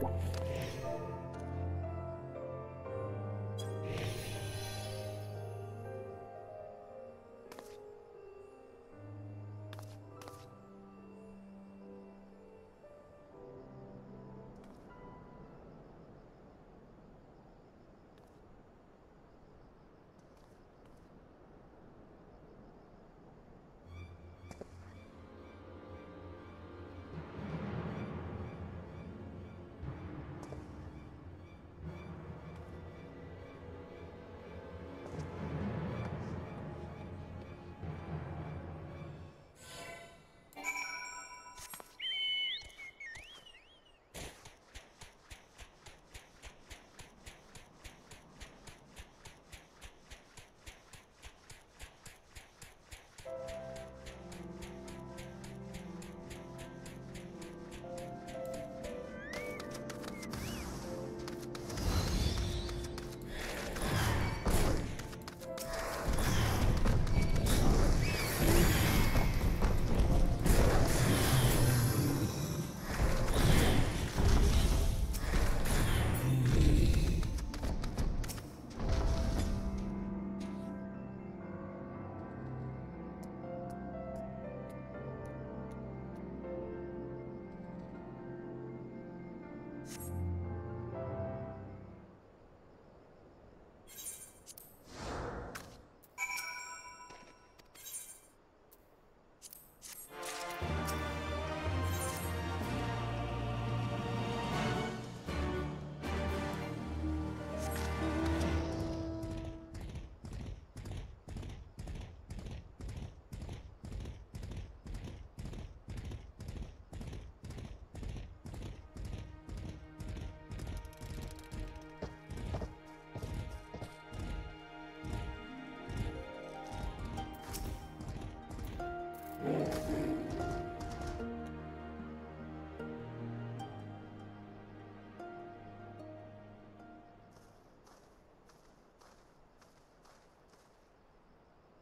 Yeah.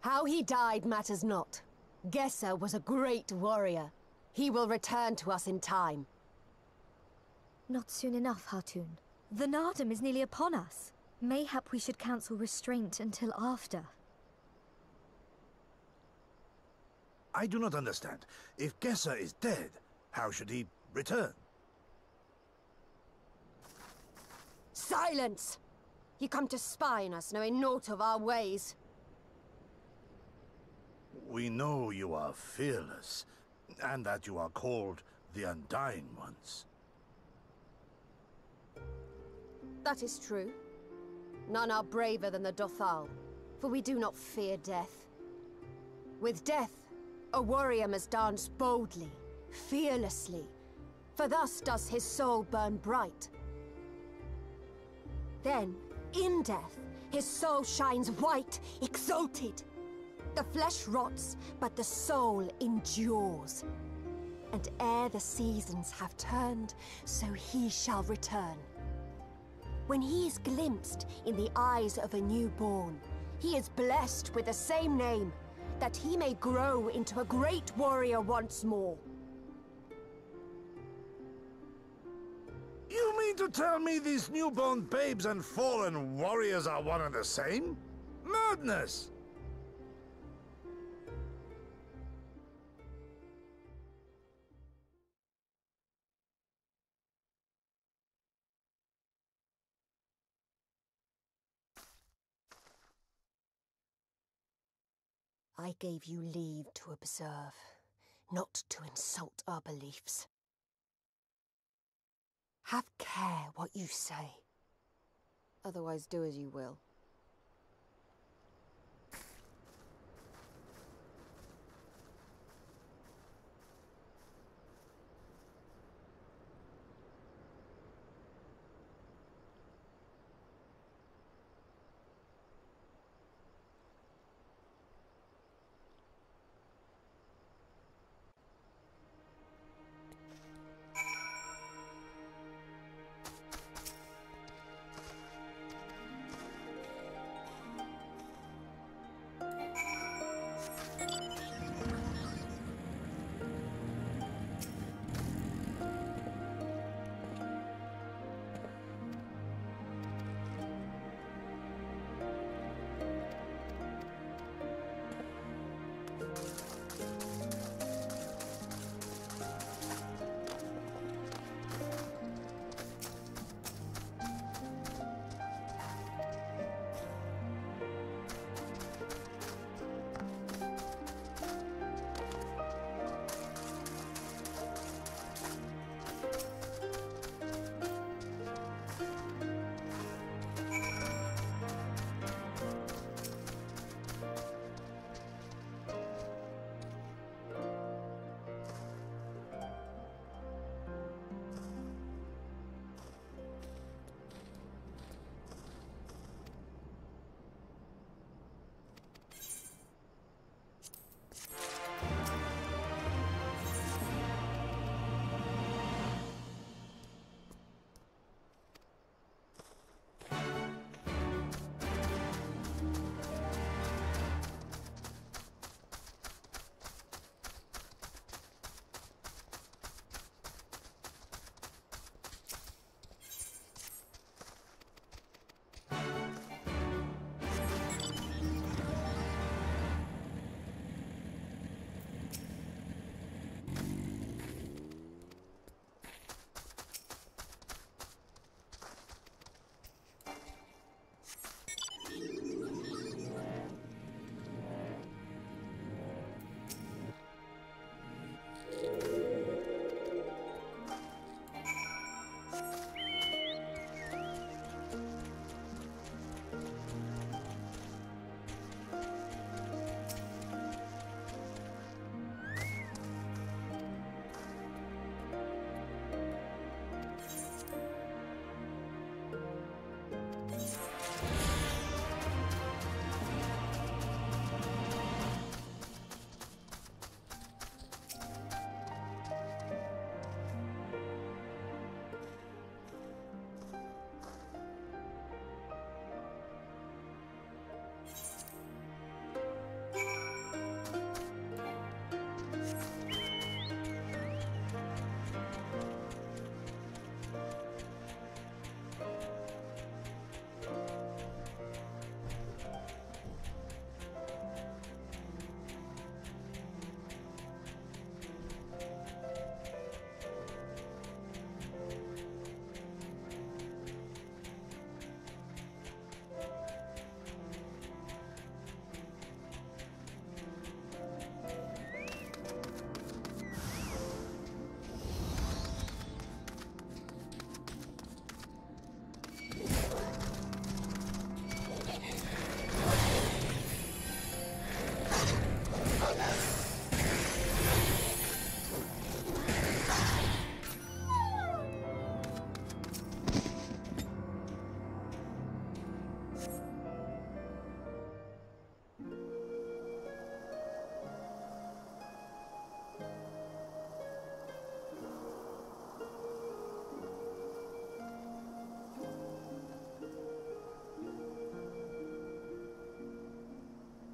How he died matters not. Gessler was a great warrior. He will return to us in time. Not soon enough, Khatun. The Naadam is nearly upon us. Mayhap we should counsel restraint until after. I do not understand. If Gessler is dead, how should he return? Silence! You come to spy on us, knowing naught of our ways. We know you are fearless, and that you are called the Undying Ones. That is true. None are braver than the Dotharl, for we do not fear death. With death, a warrior must dance boldly, fearlessly, for thus does his soul burn bright. Then, in death, his soul shines white, exalted. The flesh rots, but the soul endures. And ere the seasons have turned, so he shall return. When he is glimpsed in the eyes of a newborn, he is blessed with the same name, that he may grow into a great warrior once more. You mean to tell me these newborn babes and fallen warriors are one and the same? Madness! I gave you leave to observe, not to insult our beliefs. Have care what you say. Otherwise, do as you will.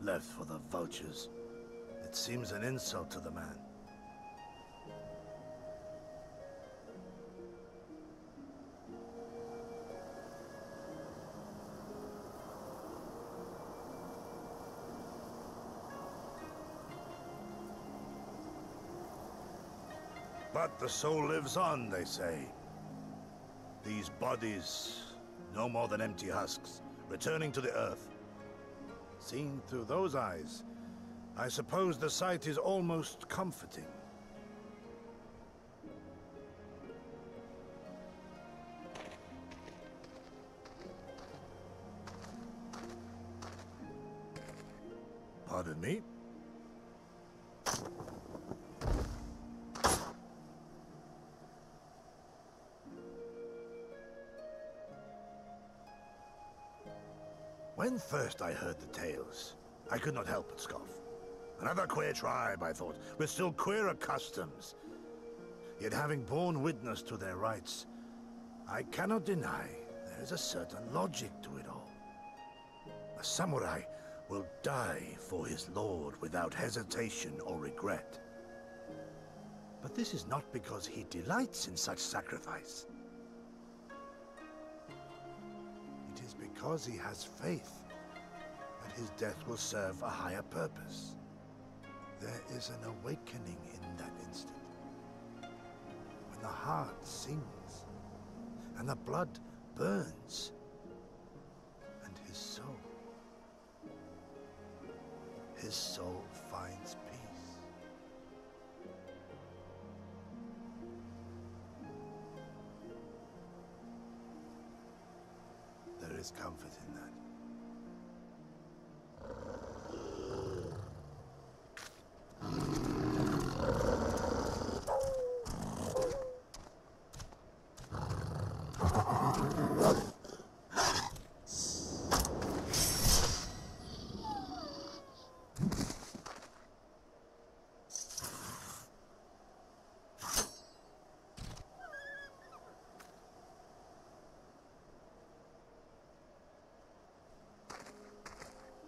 Left for the vultures. It seems an insult to the man. But the soul lives on, they say. These bodies, no more than empty husks, returning to the earth. Seen through those eyes, I suppose the sight is almost comforting. First I heard the tales, I could not help but scoff. Another queer tribe, I thought, with still queerer customs. Yet having borne witness to their rites, I cannot deny there is a certain logic to it all. A samurai will die for his lord without hesitation or regret. But this is not because he delights in such sacrifice. It is because he has faith his death will serve a higher purpose. There is an awakening in that instant. When the heart sings and the blood burns and his soul his soul finds peace. There is comfort in that.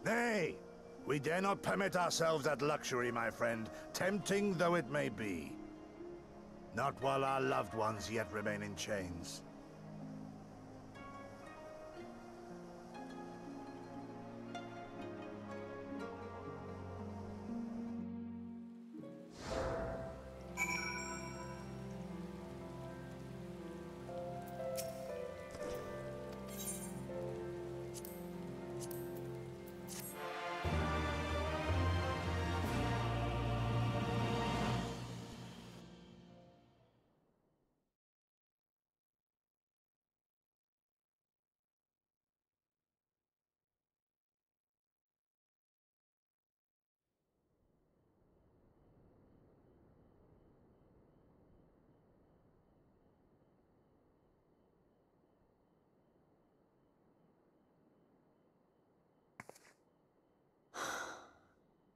Nay, we dare not permit ourselves that luxury, my friend, tempting though it may be. Not while our loved ones yet remain in chains.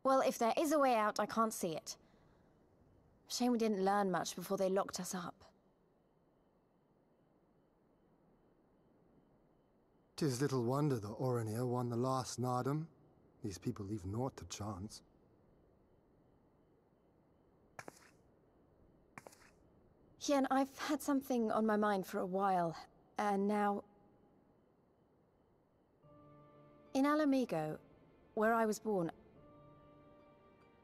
Well, if there is a way out, I can't see it. Shame we didn't learn much before they locked us up. Tis little wonder the Oronir won the last Naadam. These people leave naught to chance. Hien, I've had something on my mind for a while, and now... In Ala Mhigo, where I was born,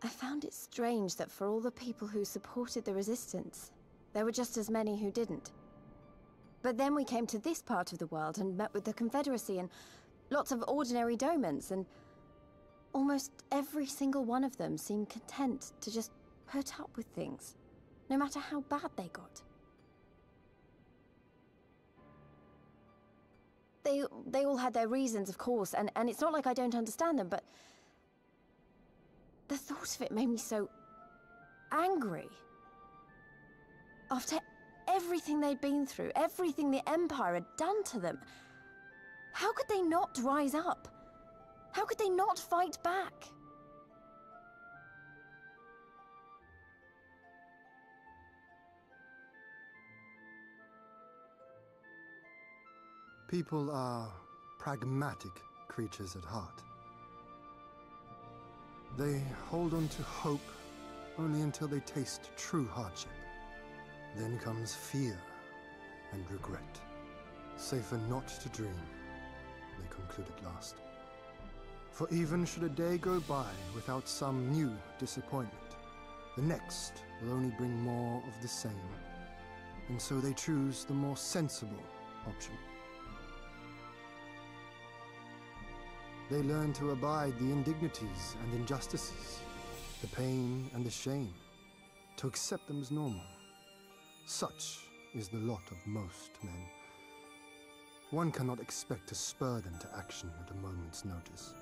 I found it strange that for all the people who supported the Resistance, there were just as many who didn't. But then we came to this part of the world and met with the Confederacy and lots of ordinary domans, and almost every single one of them seemed content to just put up with things, no matter how bad they got. They, they all had their reasons, of course, and, and it's not like I don't understand them, but the thought of it made me so angry. After everything they'd been through, everything the Empire had done to them, how could they not rise up? How could they not fight back? People are pragmatic creatures at heart. They hold on to hope only until they taste true hardship. Then comes fear and regret. Safer not to dream, they conclude at last. For even should a day go by without some new disappointment, the next will only bring more of the same. And so they choose the more sensible option. They learn to abide the indignities and injustices the pain and the shame, to accept them as normal. Such is the lot of most men. One cannot expect to spur them to action at a moment's notice.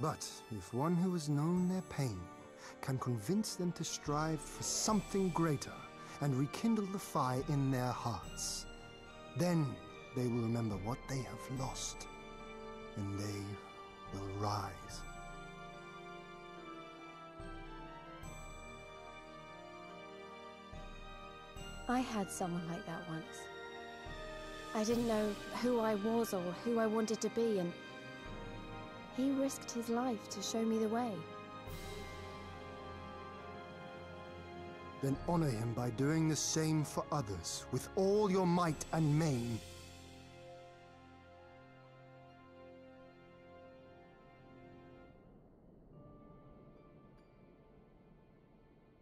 But if one who has known their pain can convince them to strive for something greater and rekindle the fire in their hearts, then they will remember what they have lost, and they will rise. I had someone like that once. I didn't know who I was or who I wanted to be, and he risked his life to show me the way. Then honor him by doing the same for others with all your might and main.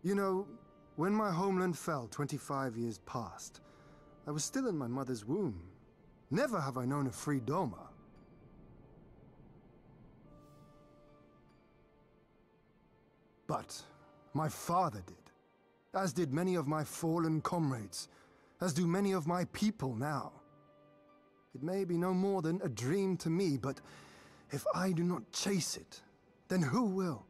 You know, when my homeland fell 25 years past, I was still in my mother's womb. Never have I known a free Doma. But my father did, as did many of my fallen comrades, as do many of my people now. It may be no more than a dream to me, but if I do not chase it, then who will?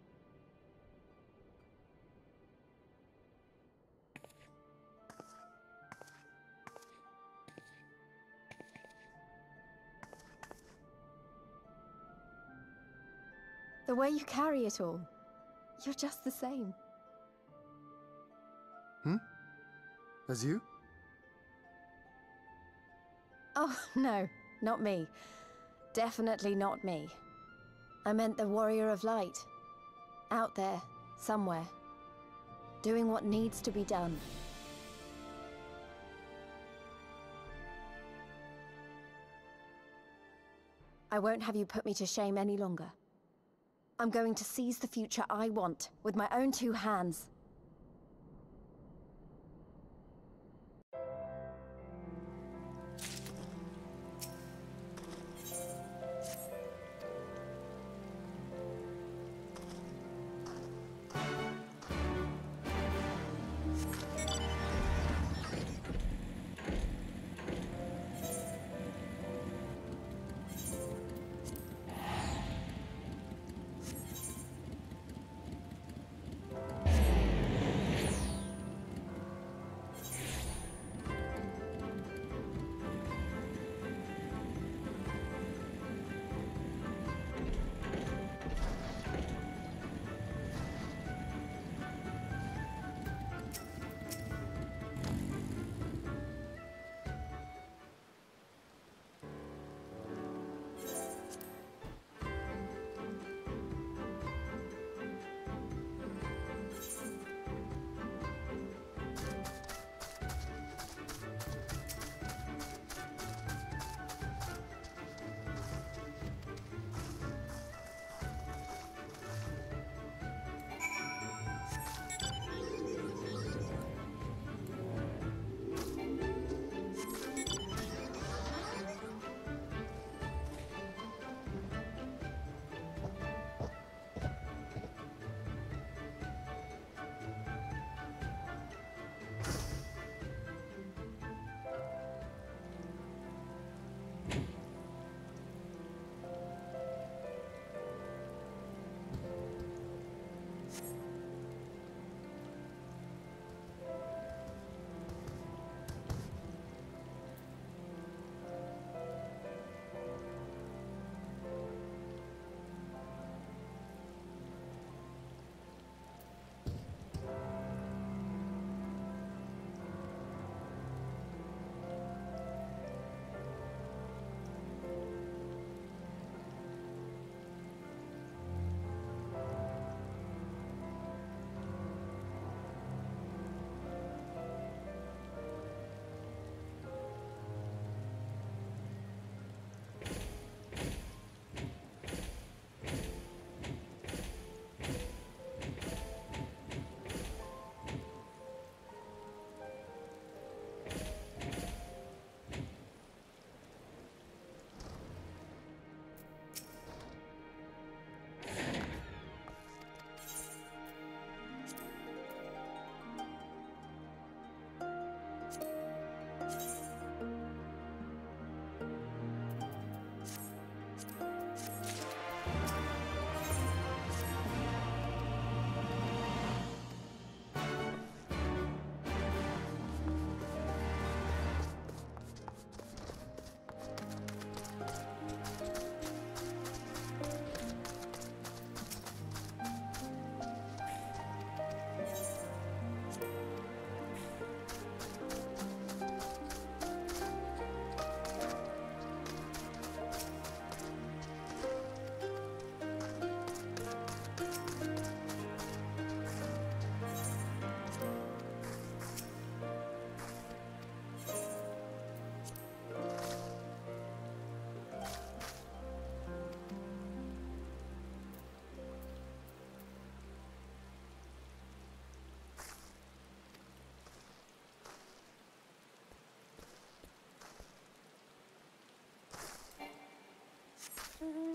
The way you carry it all, you're just the same. As you? Oh, no, not me. Definitely not me. I meant the Warrior of Light. Out there, somewhere. Doing what needs to be done. I won't have you put me to shame any longer. I'm going to seize the future I want, with my own two hands. Mm-hmm.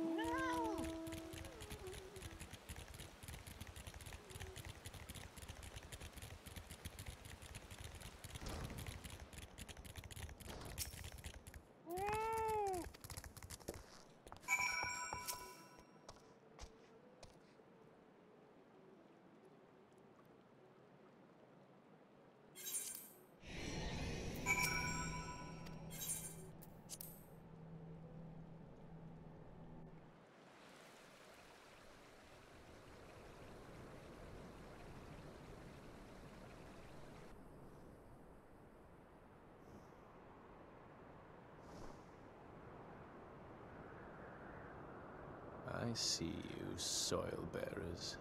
I see you, soil bearers.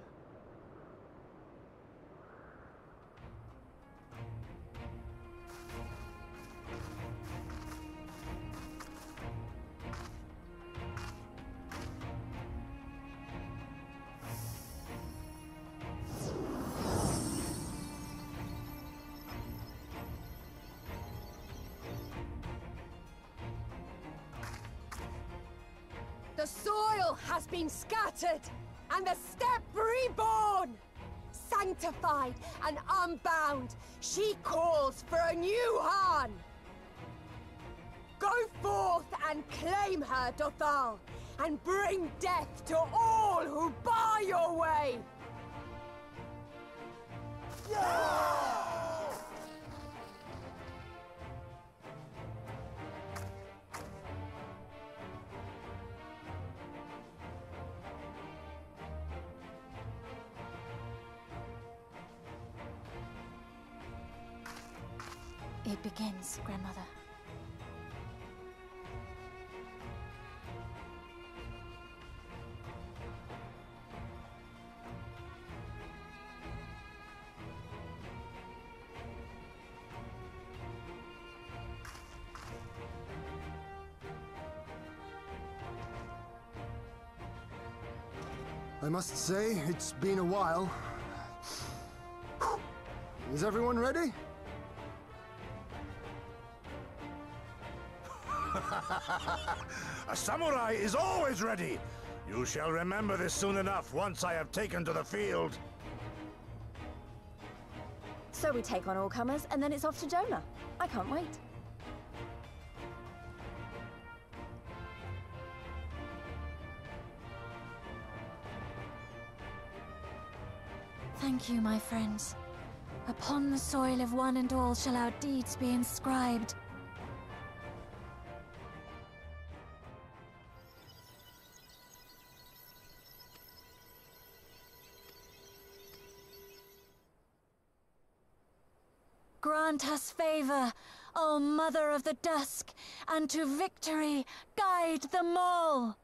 Been scattered, and the steppe reborn! Sanctified and unbound, she calls for a new Khan! Go forth and claim her, Dotharl, and bring death to all who bar your way! It Grandmother. I must say, it's been a while. Is everyone ready? A samurai is always ready. You shall remember this soon enough once I have taken to the field. So we take on all comers, and then it's off to Jonah. I can't wait. Thank you, my friends. Upon the soil of one and all shall our deeds be inscribed. Mother of the Dusk, and to victory guide them all!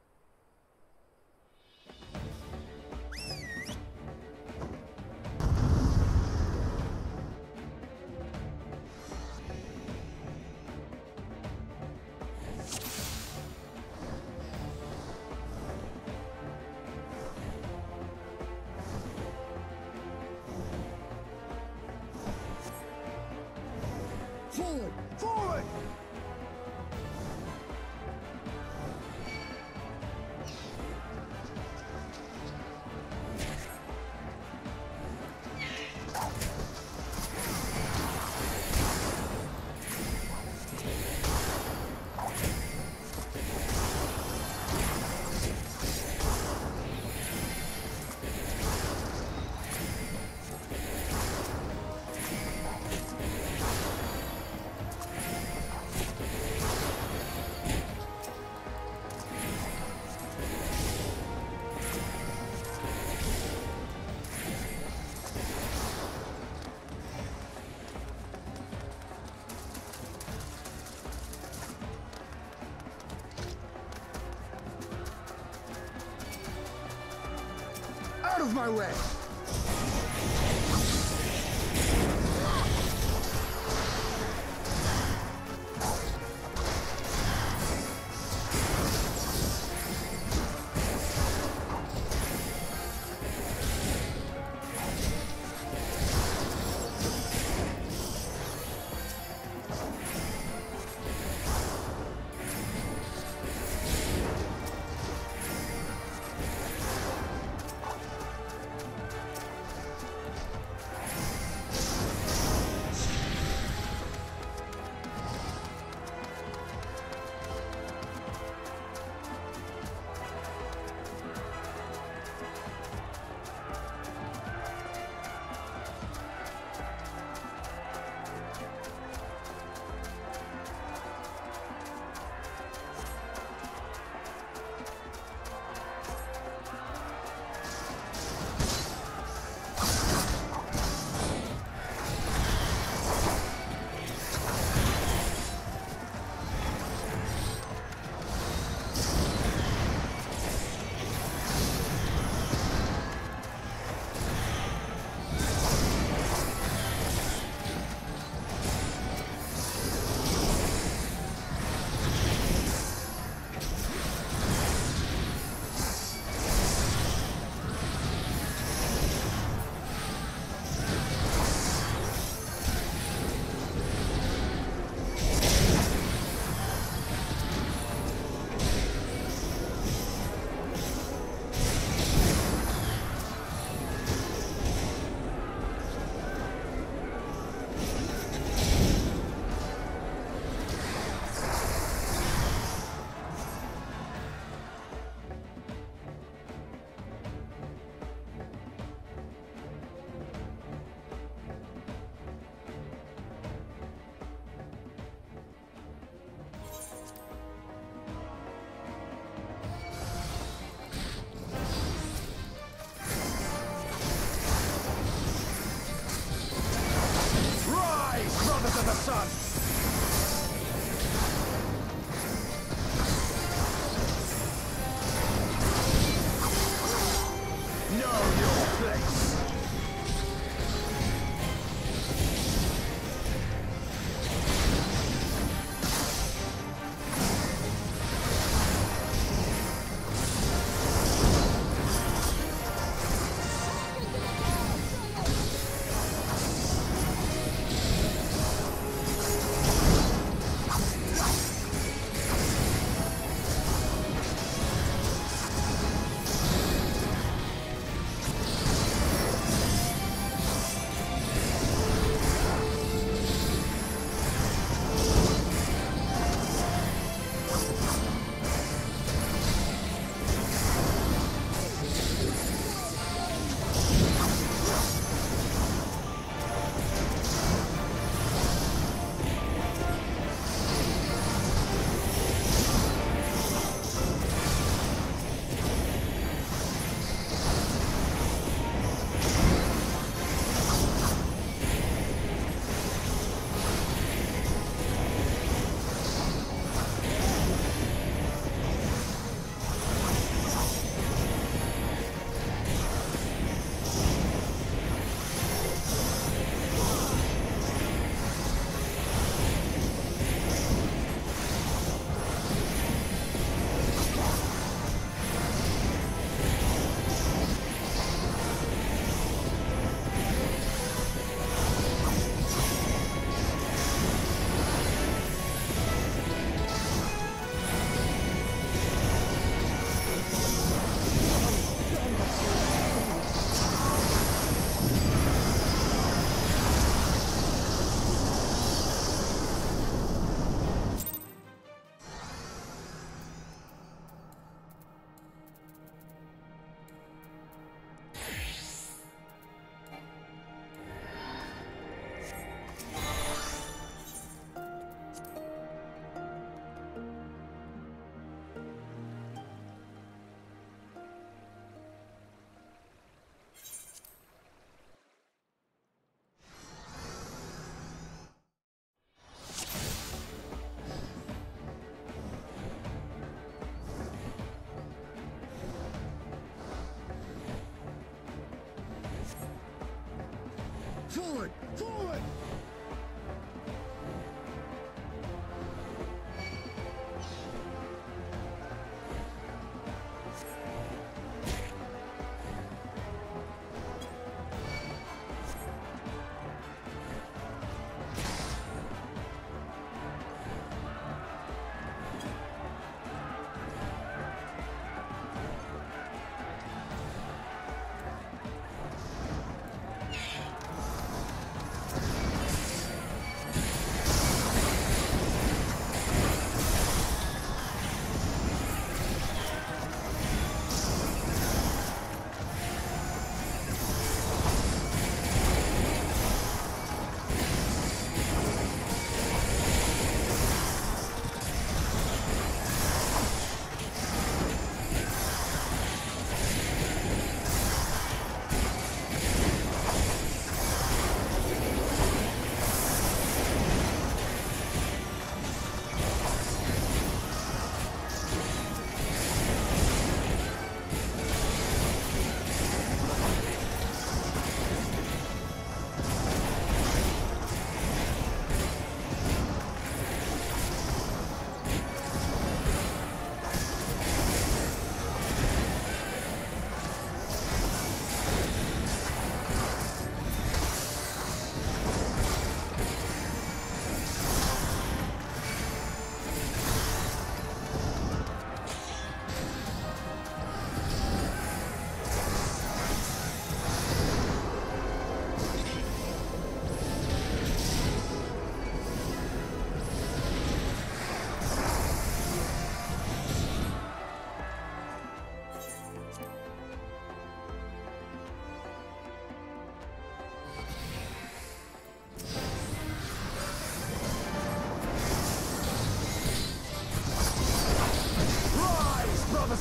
forward!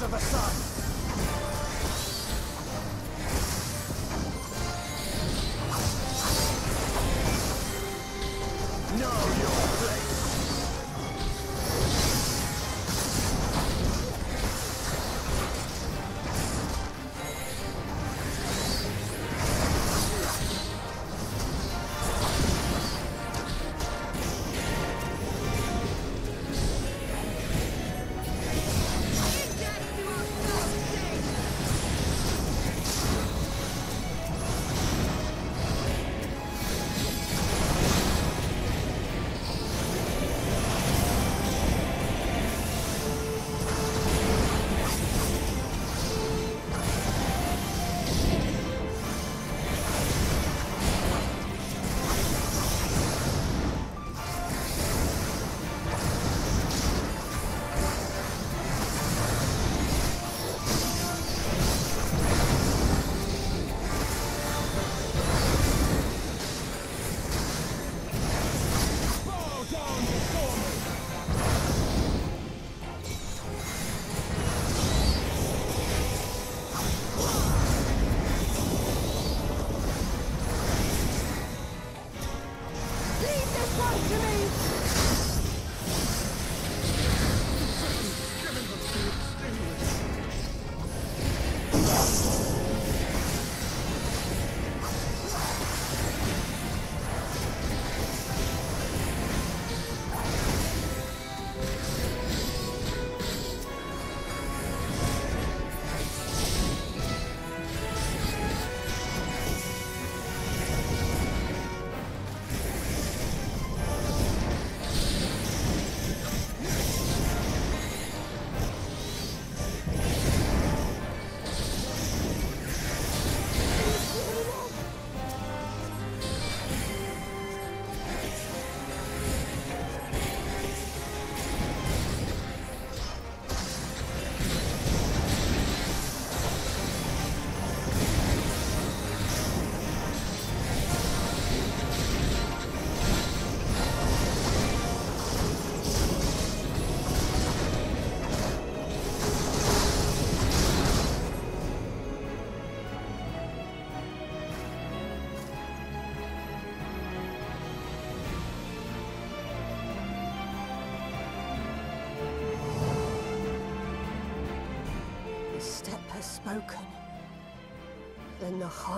Of the sun!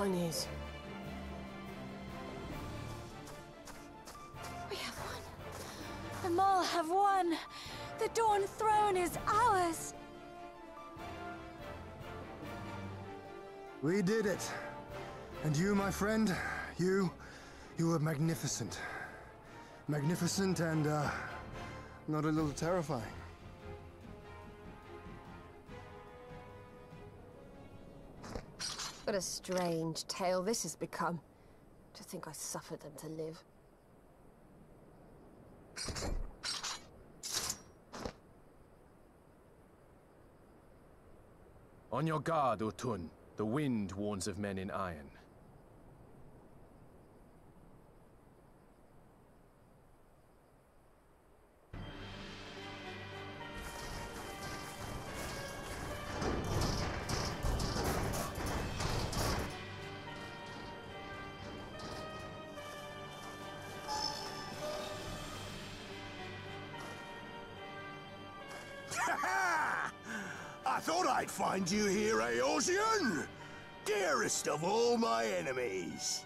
Then. We have won. The Mol have won. The Dawn Throne is ours. We did it. And you, my friend, you, you were magnificent. Magnificent and, uh, not a little terrifying. What a strange tale this has become. To think I suffered them to live. On your guard, Utun. The wind warns of men in iron. Find you here, Eorzean! Dearest of all my enemies.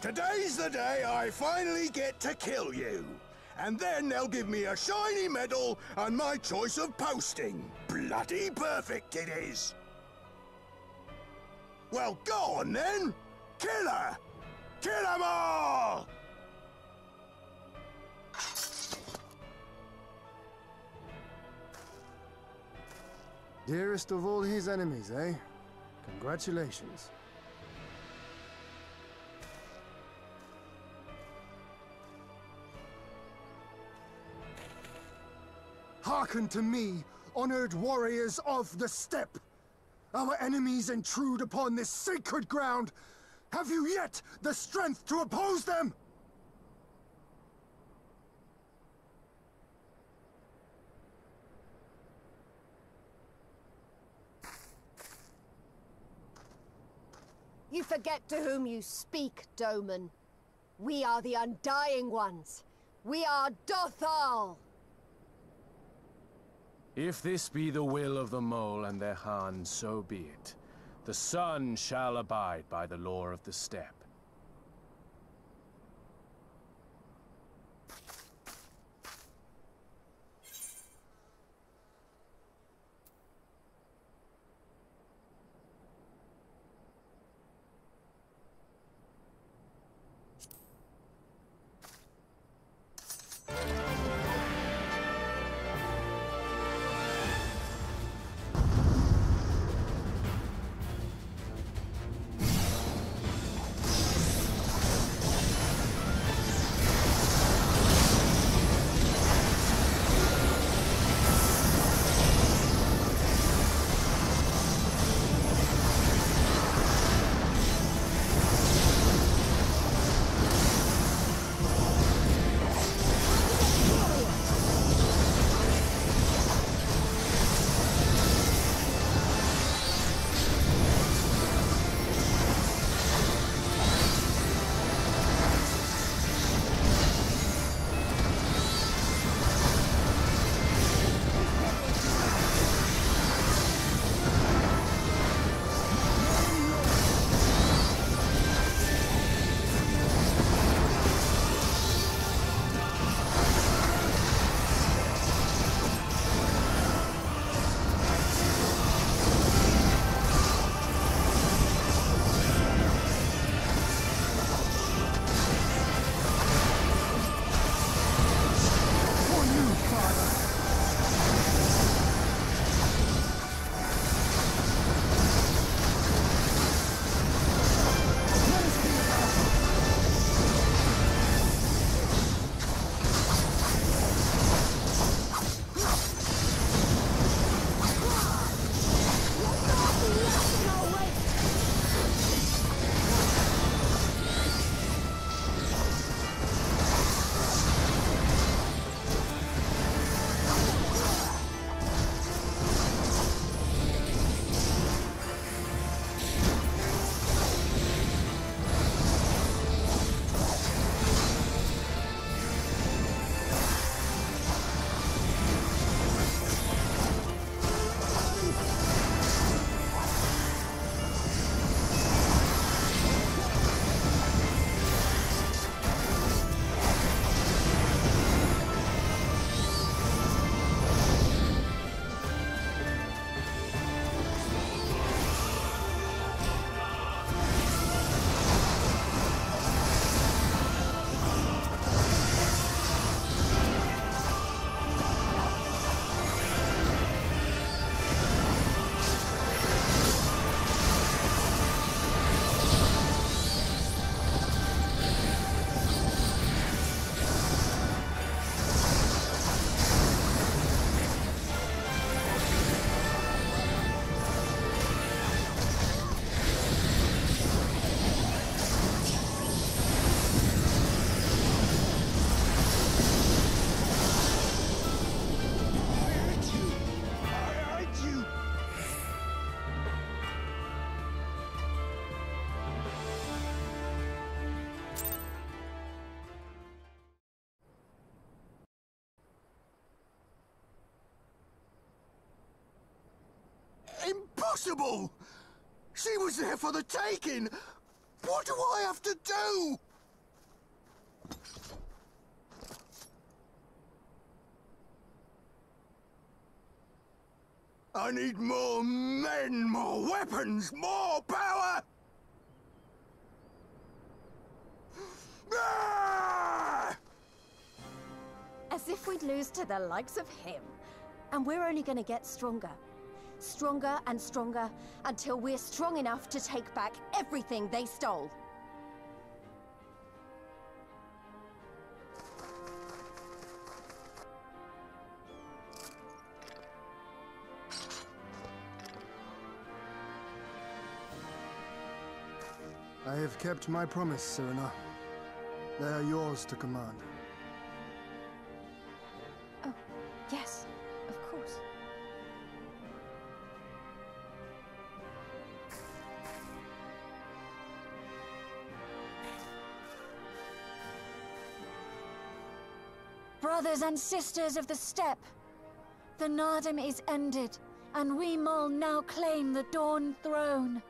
Today's the day I finally get to kill you. And then they'll give me a shiny medal and my choice of posting. Bloody perfect it is. Well, go on then. Kill her. Kill 'em all! Dearest of all his enemies, eh? Congratulations. Hearken to me, honored warriors of the steppe! Our enemies intrude upon this sacred ground! Have you yet the strength to oppose them? Forget to whom you speak, Doman. We are the Undying Ones. We are Dotharl! If this be the will of the Mol and their Khan, so be it. The sun shall abide by the law of the steppe. Impossible! She was there for the taking! What do I have to do? I need more men, more weapons, more power! As if we'd lose to the likes of him. And we're only gonna get stronger. Stronger and stronger until we're strong enough to take back everything they stole. I have kept my promise, Cirina. They are yours to command. Brothers and sisters of the steppe. The Naadam is ended, and we Mol now claim the Dawn throne.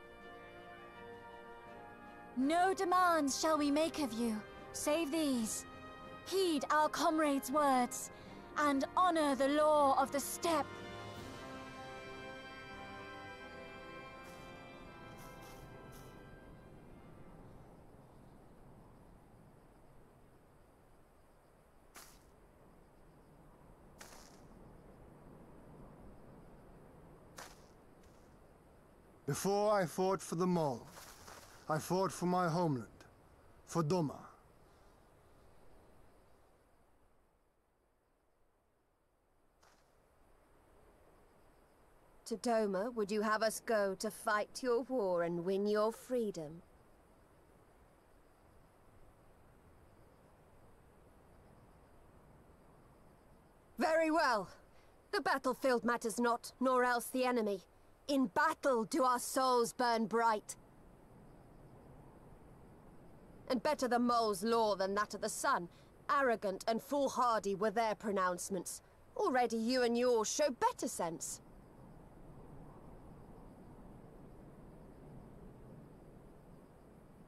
No demands shall we make of you, save these. Heed our comrades' words, and honor the law of the steppe. Before I fought for the Mol, I fought for my homeland, for Doma. To Doma, would you have us go to fight your war and win your freedom? Very well. The battlefield matters not, nor else the enemy. In battle do our souls burn bright. And better the Mol's law than that of the sun. Arrogant and foolhardy were their pronouncements. Already you and yours show better sense.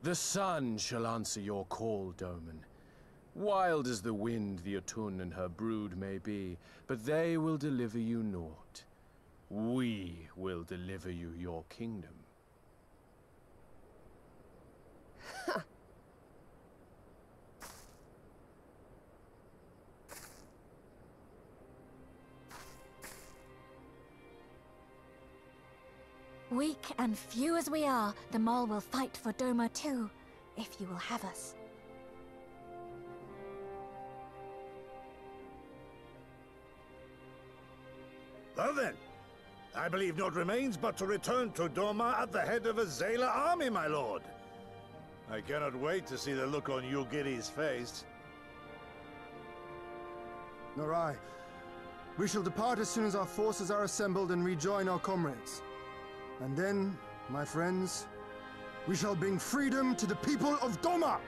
The sun shall answer your call, Doman. Wild as the wind the Otun and her brood may be, but they will deliver you naught. We will deliver you your kingdom. Weak and few as we are, the Mol will fight for Doma too, if you will have us. Well then, I believe naught remains but to return to Doma at the head of a Xaela army, my lord. I cannot wait to see the look on Yugiri's face. Nor I. We shall depart as soon as our forces are assembled and rejoin our comrades. And then, my friends, we shall bring freedom to the people of Doma!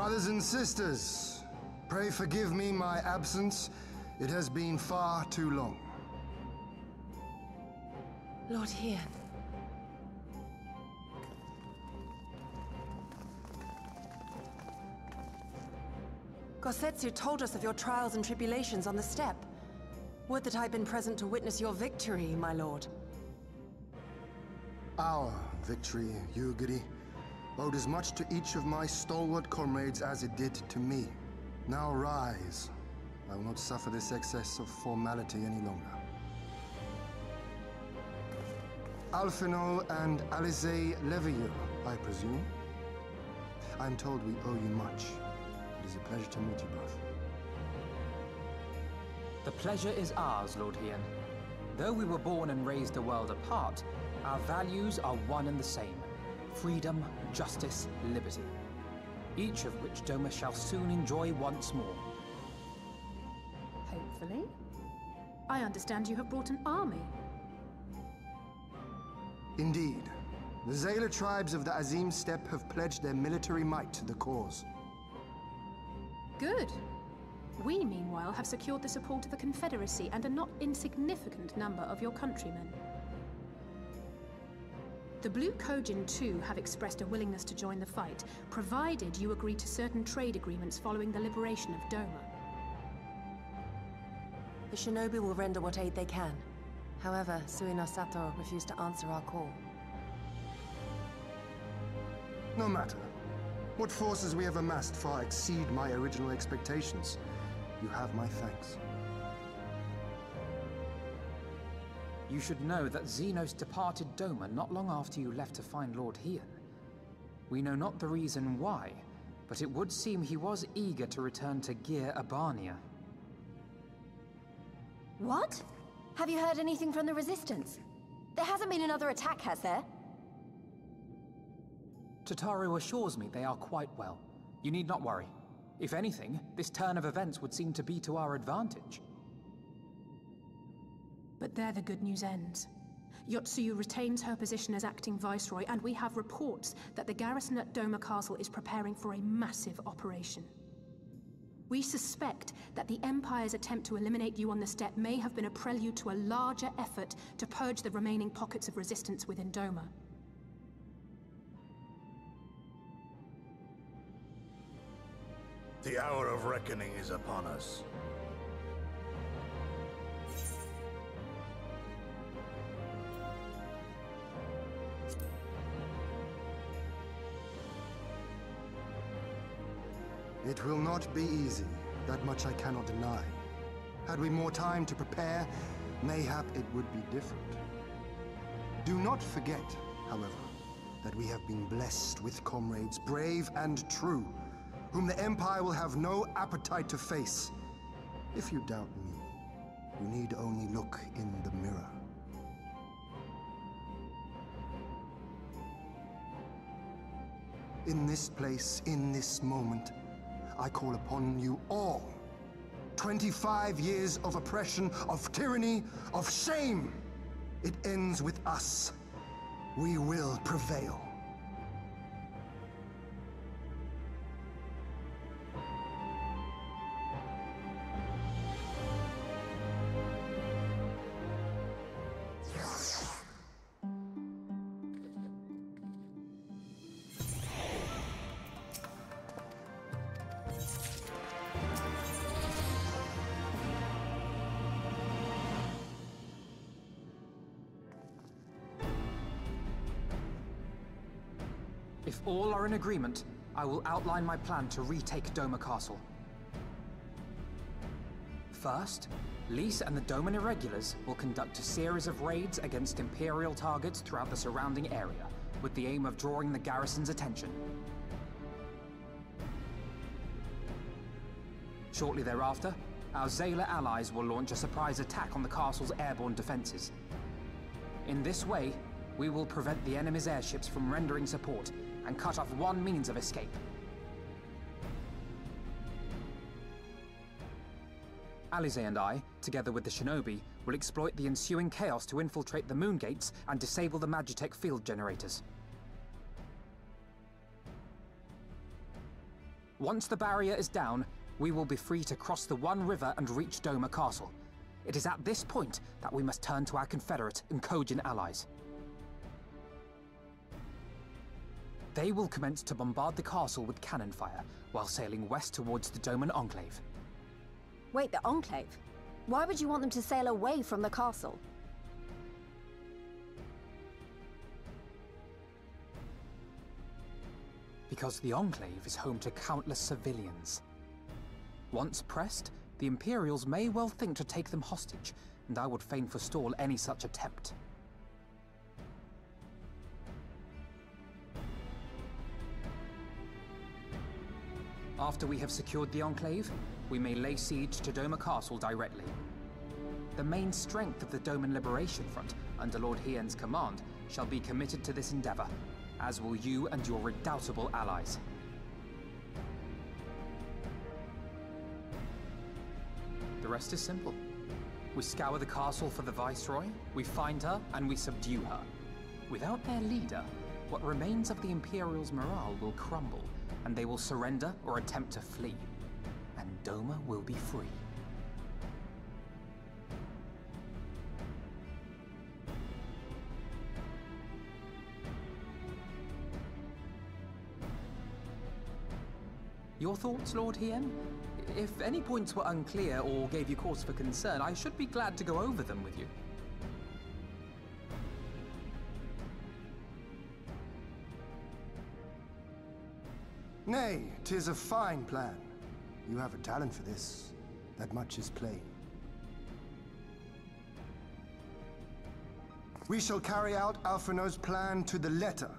Brothers and sisters, pray forgive me my absence. It has been far too long. Lord Hien. Gosetsu told us of your trials and tribulations on the steppe. Would that I'd been present to witness your victory, my lord. Our victory, Yugiri, owed as much to each of my stalwart comrades as it did to me. Now rise. I will not suffer this excess of formality any longer. Alphinaud and Alisaie Leveilleur, I presume? I'm told we owe you much. It is a pleasure to meet you both. The pleasure is ours, Lord Hien. Though we were born and raised a world apart, our values are one and the same. Freedom, justice, liberty. Each of which Doma shall soon enjoy once more. Hopefully. I understand you have brought an army. Indeed. The Xaela tribes of the Azim Steppe have pledged their military might to the cause. Good. We, meanwhile, have secured the support of the Confederacy and a not insignificant number of your countrymen. The Blue Kojin too have expressed a willingness to join the fight, provided you agree to certain trade agreements following the liberation of Doma. The shinobi will render what aid they can. However, Suino Sato refused to answer our call. No matter. What forces we have amassed far exceed my original expectations. You have my thanks. You should know that Zenos departed Doma not long after you left to find Lord Hien. We know not the reason why, but it would seem he was eager to return to Gyr Abania. What? Have you heard anything from the Resistance? There hasn't been another attack, has there? Tataru assures me they are quite well. You need not worry. If anything, this turn of events would seem to be to our advantage. But there the good news ends. Yotsuyu retains her position as acting viceroy, and we have reports that the garrison at Doma Castle is preparing for a massive operation. We suspect that the Empire's attempt to eliminate you on the steppe may have been a prelude to a larger effort to purge the remaining pockets of resistance within Doma. The hour of reckoning is upon us. It will not be easy. That much I cannot deny. Had we more time to prepare, mayhap it would be different. Do not forget, however, that we have been blessed with comrades brave and true, whom the Empire will have no appetite to face. If you doubt me, you need only look in the mirror. In this place, in this moment, I call upon you all. 25 years of oppression, of tyranny, of shame. It ends with us. We will prevail. Agreement, I will outline my plan to retake Doma Castle. First, Lyse and the Doman Irregulars will conduct a series of raids against Imperial targets throughout the surrounding area, with the aim of drawing the garrison's attention. Shortly thereafter, our Xaela allies will launch a surprise attack on the castle's airborne defenses. In this way, we will prevent the enemy's airships from rendering support and cut off one means of escape. Alize and I, together with the shinobi, will exploit the ensuing chaos to infiltrate the moon gates and disable the Magitek field generators. Once the barrier is down, we will be free to cross the One River and reach Doma Castle. It is at this point that we must turn to our Confederate and Kojin allies. They will commence to bombard the castle with cannon fire, while sailing west towards the Doman Enclave. Wait, the Enclave? Why would you want them to sail away from the castle? Because the Enclave is home to countless civilians. Once pressed, the Imperials may well think to take them hostage, and I would fain forestall any such attempt. After we have secured the Enclave, we may lay siege to Doma Castle directly. The main strength of the Doman Liberation Front, under Lord Hien's command, shall be committed to this endeavor, as will you and your redoubtable allies. The rest is simple. We scour the castle for the Viceroy, we find her, and we subdue her. Without their leader, what remains of the Imperial's morale will crumble, and they will surrender or attempt to flee. And Doma will be free. Your thoughts, Lord Hien? If any points were unclear or gave you cause for concern, I should be glad to go over them with you. Nay, tis a fine plan. You have a talent for this. That much is plain. We shall carry out Alphinaud's plan to the letter.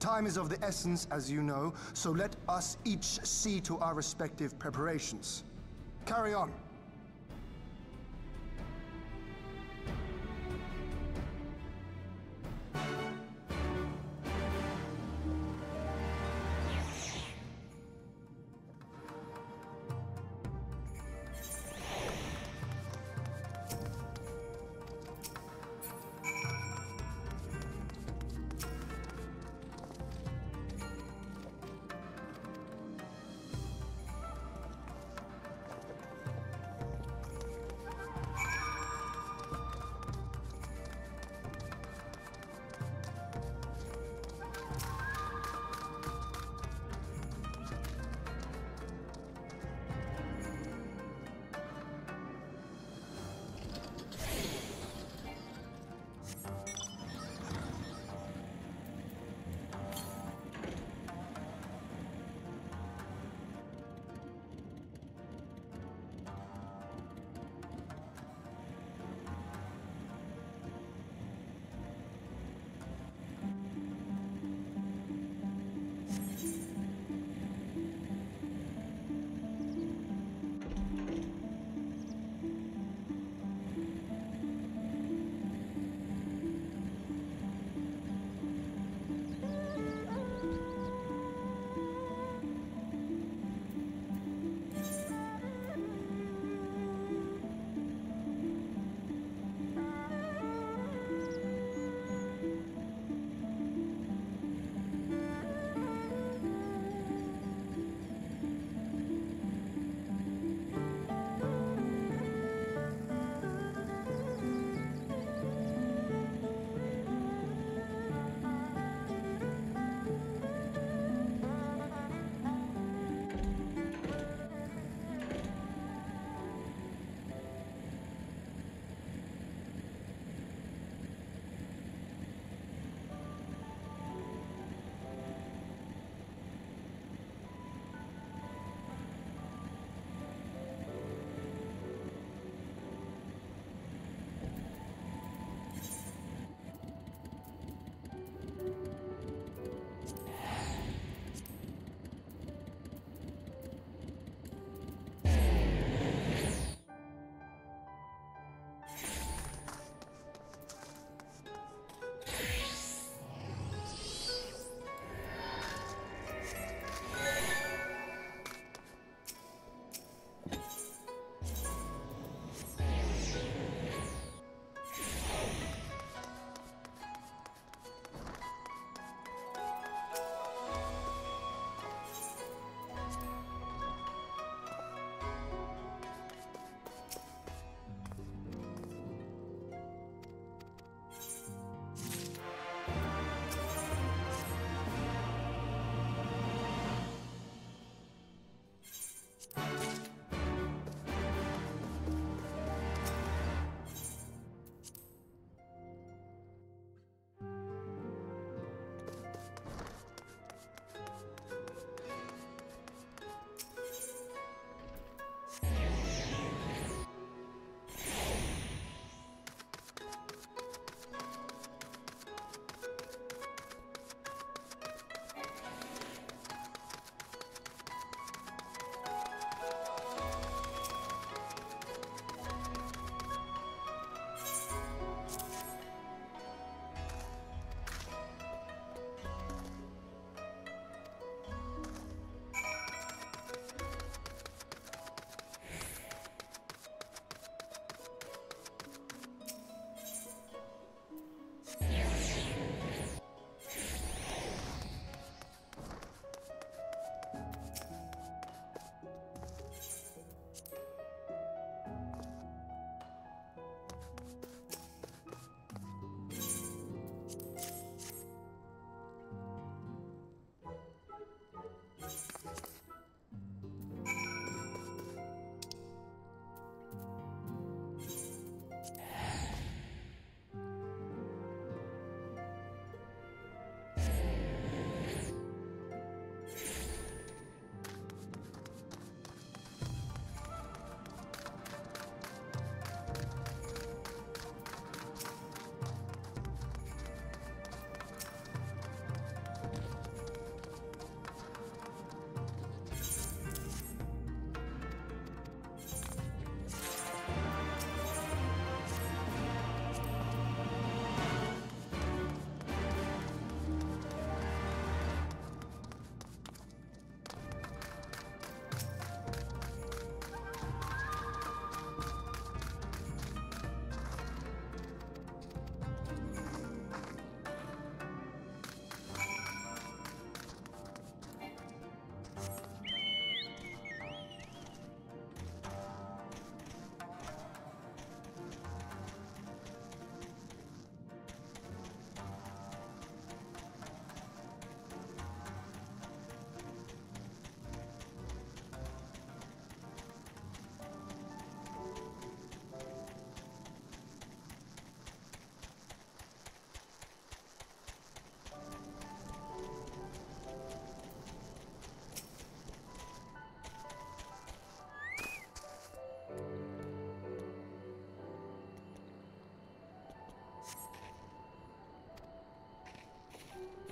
Time is of the essence, as you know, so let us each see to our respective preparations. Carry on.